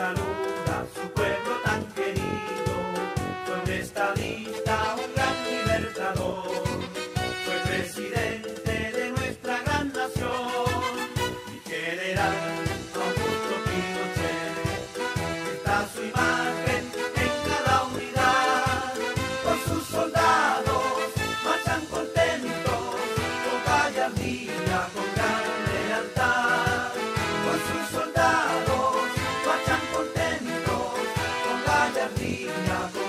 saluda su pueblo tan querido, pueblo estadista, un gran libertador, fue presidente de nuestra gran nación. Y general Augusto Pinochet, está su imagen. Catarina.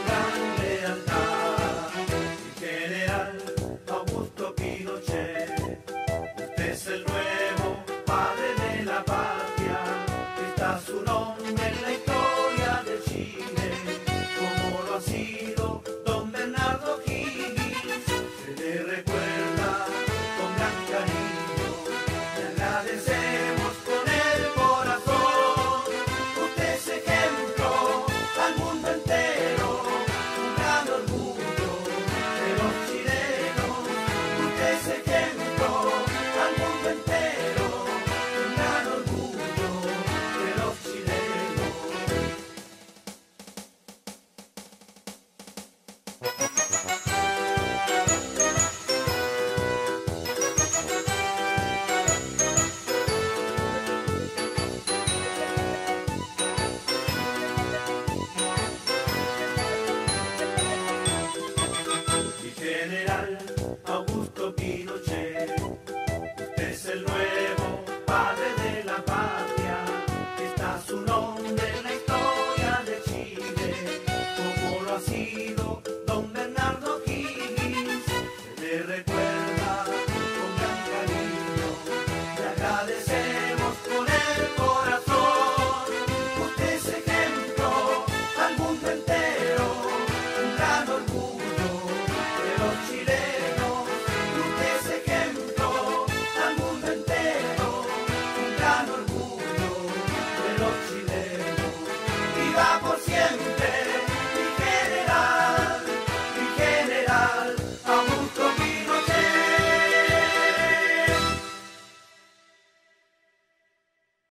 General Augusto Pinochet.